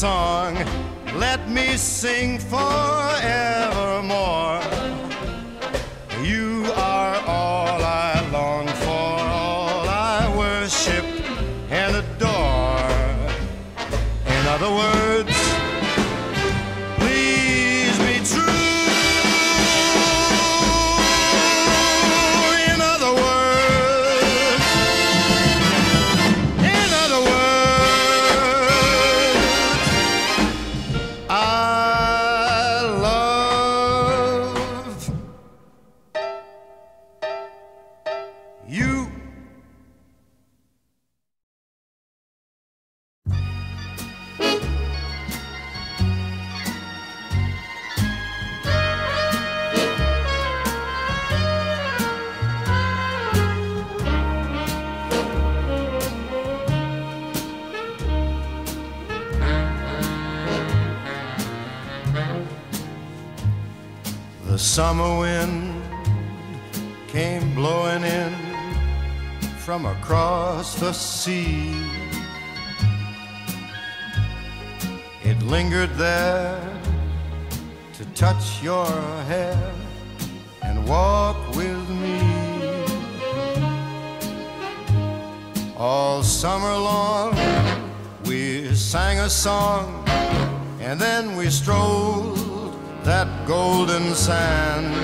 song, let me sing forevermore. Summer wind came blowing in from across the sea. It lingered there to touch your hair and walk with me. All summer long, we sang a song and then we strolled that golden sand.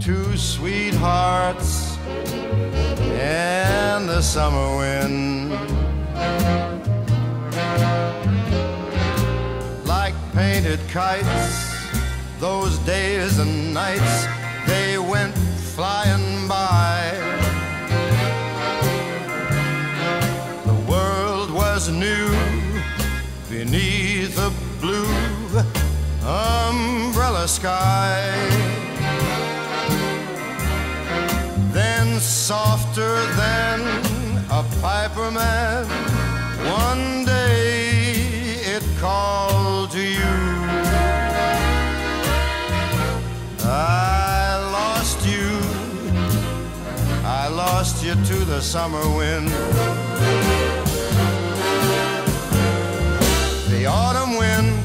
Two sweethearts and the summer wind. Like painted kites, those days and nights, they went flying by. The world was new beneath a blue umbrella sky. Then, softer than a piper man, one day it called to you. I lost you, I lost you to the summer wind. The autumn wind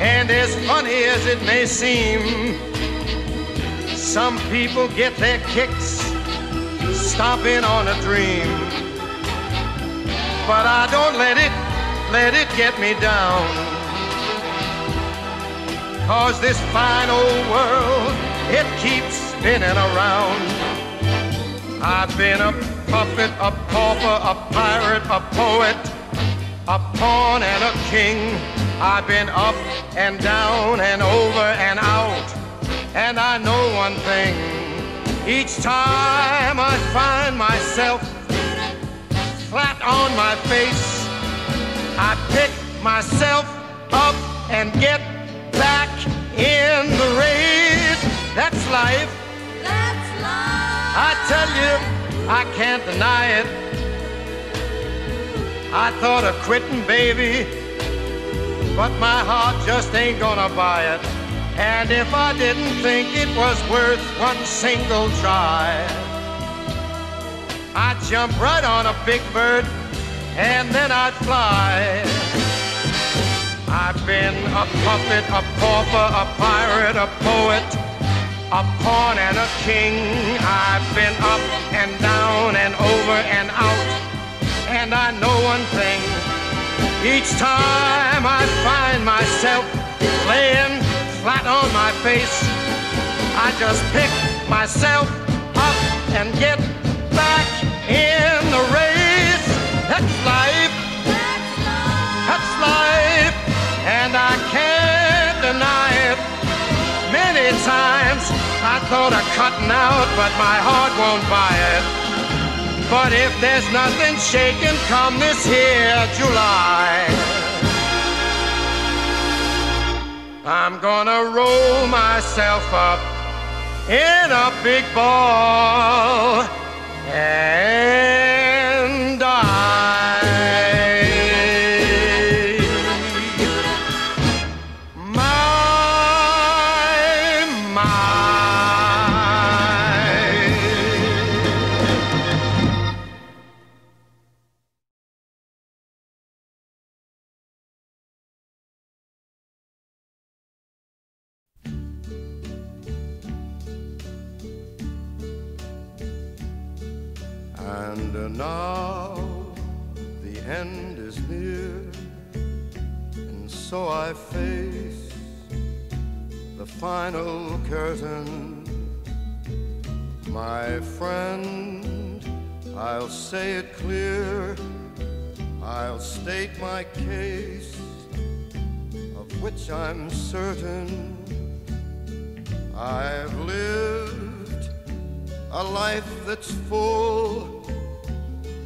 And as funny as it may seem, some people get their kicks stomping on a dream. But I don't let it, let it get me down. Cause this fine old world, it keeps spinning around. I've been a puppet, a pauper, a pirate, a poet, a pawn and a king. I've been up and down and over and out. And I know one thing. Each time I find myself flat on my face, I pick myself up and get back in the race. That's life. That's life. I tell you, I can't deny it. I thought of quitting, baby, but my heart just ain't gonna buy it. And if I didn't think it was worth one single try, I'd jump right on a big bird and then I'd fly. I've been a puppet, a pauper, a pirate, a poet, a pawn and a king. I've been up and down and over and out. And I know one thing. Each time I find myself laying flat on my face, I just pick myself up and get back in the race. That's life. That's life. And I can't deny it. Many times I thought of cutting out, but my heart won't buy it. But if there's nothing shaking come this here July, I'm gonna roll myself up in a big ball. And And now the end is near, and so I face the final curtain. My friend, I'll say it clear, I'll state my case, of which I'm certain. I've lived a life that's full.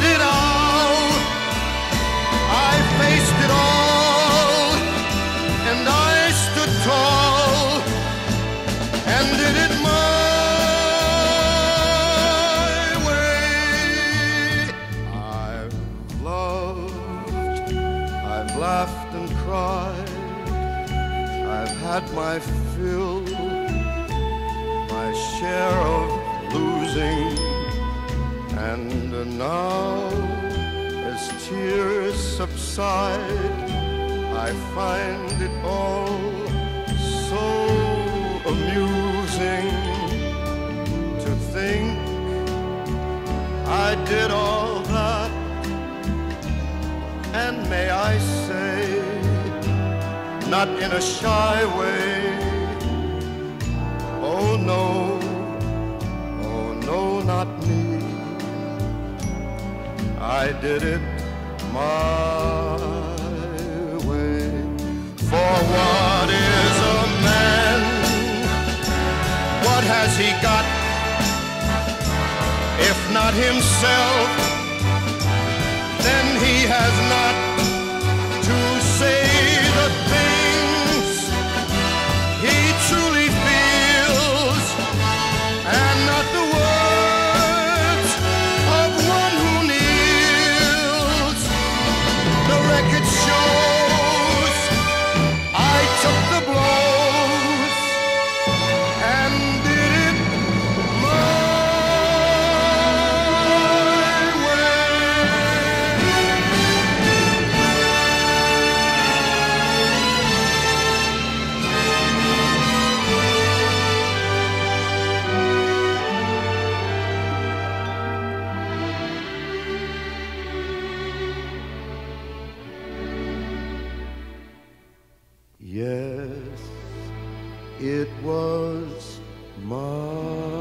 did it. I faced it all, and I stood tall, and did it my way. I've loved, I've laughed and cried, I've had my fill, my share of losing and now as tears subside, I find it all so amusing to think I did all that, and may I say, not in a shy way. Oh no, I did it my way. For what is a man? What has he got? If not himself, then he has not it was my